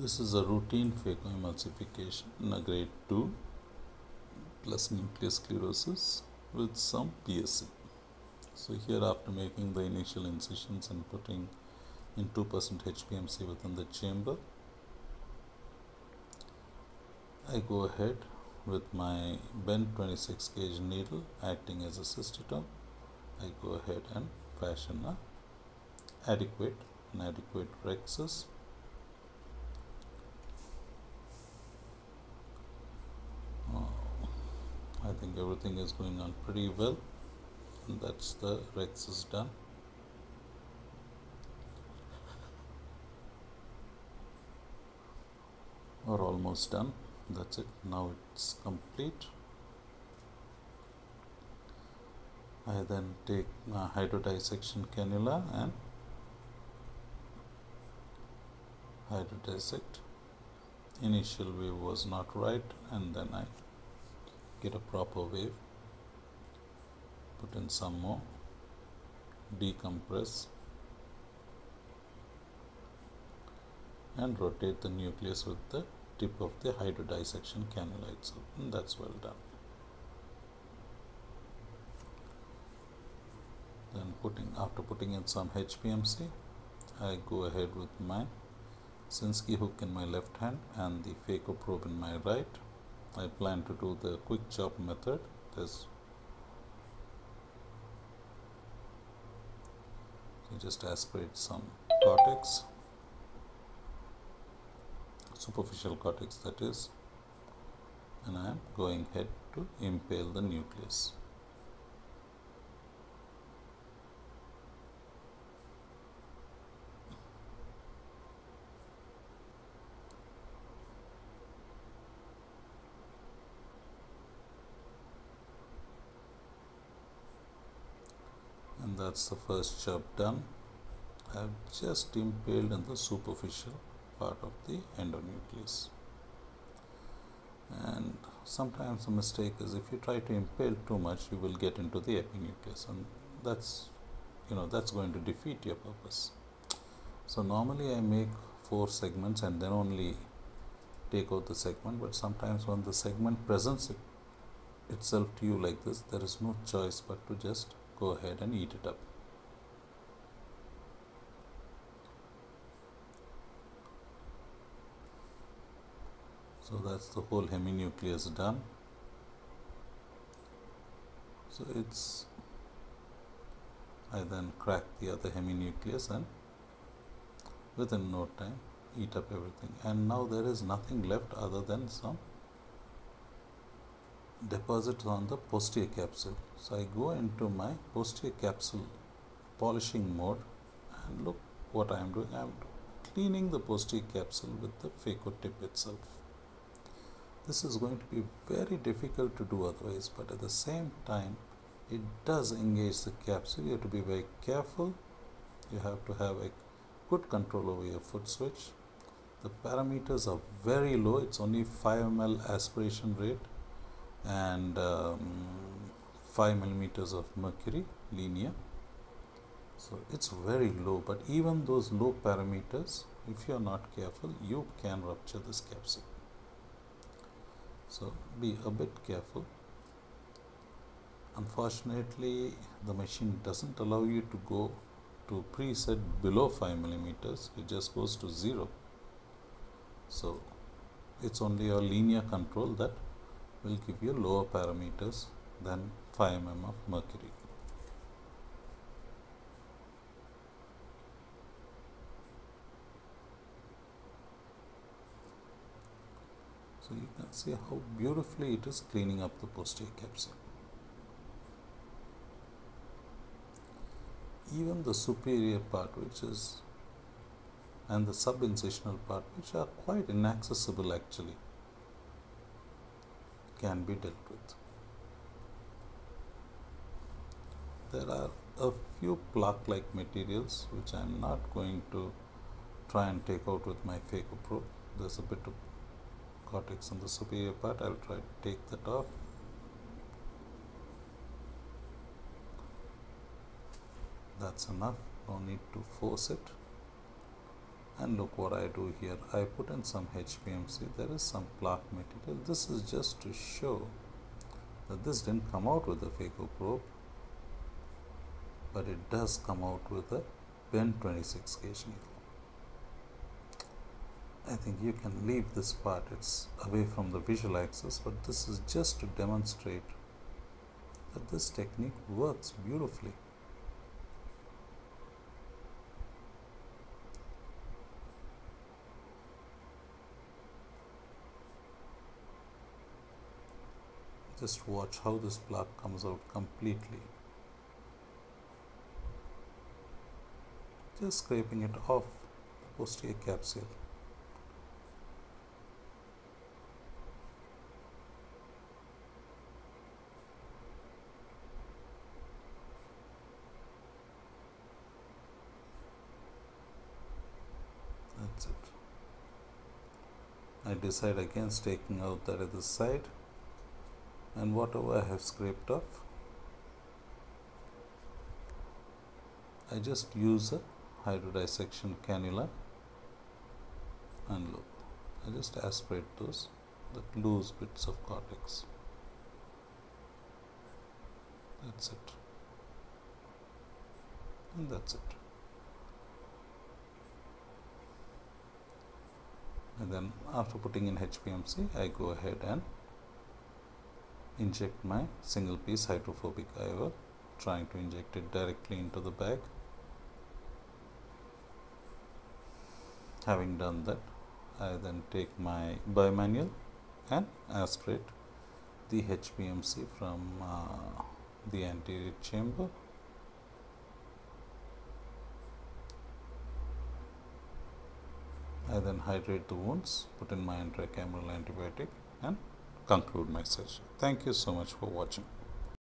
This is a routine phacoemulsification in a grade 2 plus nuclear sclerosis with some PSC. So here after making the initial incisions and putting in 2% HPMC within the chamber, I go ahead with my bent 26 gauge needle acting as a cystotome. I go ahead and fashion a adequate an adequate rhexis I think everything is going on pretty well and that's the rhexis done. Or almost done. That's it. Now it's complete. I then take my hydrodissection cannula and hydrodissect. Initial wave was not right and then I get a proper wave put in some more decompress and rotate the nucleus with the tip of the hydrodissection cannula itself and that's well done. Then putting after putting in some HPMC I go ahead with my Sinskey hook in my left hand and the phaco probe in my right I plan to do the quick chop method. This. So just aspirate some cortex. Superficial cortex that is. And I am going ahead to impale the nucleus and that's the first job done. I have just impaled in the superficial part of the endonucleus. And sometimes the mistake is if you try to impale too much you will get into the epinucleus and that's you know that's going to defeat your purpose. So normally I make four segments and then only take out the segment but sometimes when the segment presents it itself to you like this there is no choice but to just go ahead and eat it up. So that's the whole heminucleus done. So it's I then crack the other heminucleus and within no time eat up everything and now there is nothing left other than some deposits on the posterior capsule. So I go into my posterior capsule polishing mode and look what I am doing. I am cleaning the posterior capsule with the phaco tip itself. This is going to be very difficult to do otherwise, but at the same time, it does engage the capsule. You have to be very careful. You have to have a good control over your foot switch. The parameters are very low. It's only 5 ml aspiration rate and um, 5 millimeters of mercury linear. So it's very low but even those low parameters if you are not careful you can rupture this capsule so be a bit careful. Unfortunately the machine doesn't allow you to go to preset below 5 millimeters it just goes to 0 so it's only a linear control that will give you lower parameters than 5 mm of mercury. So you can see how beautifully it is cleaning up the posterior capsule. Even the superior part which is and the subincisional part which are quite inaccessible actually can be dealt with. There are a few plaque-like materials which I am not going to try and take out with my phaco probe. There's a bit of cortex on the superior part. I'll try to take that off. That's enough. No need to force it. And look what I do here. I put in some HPMC there is some plaque material. This is just to show that this didn't come out with the phaco probe but it does come out with a Ben 26 gauge needle. I think you can leave this part. It's away from the visual axis but this is just to demonstrate that this technique works beautifully just watch how this plaque comes out completely. Just scraping it off the posterior capsule. That's it. I decide against taking out that other side and whatever I have scraped off I just use a hydrodissection cannula and look I just aspirate those the loose bits of cortex. That's it. And that's it. And then after putting in HPMC I go ahead and inject my single piece hydrophobic IOL trying to inject it directly into the bag. Having done that I then take my bimanual and aspirate the HPMC from uh, the anterior chamber. I then hydrate the wounds, put in my intracameral antibiotic and conclude my session. Thank you so much for watching.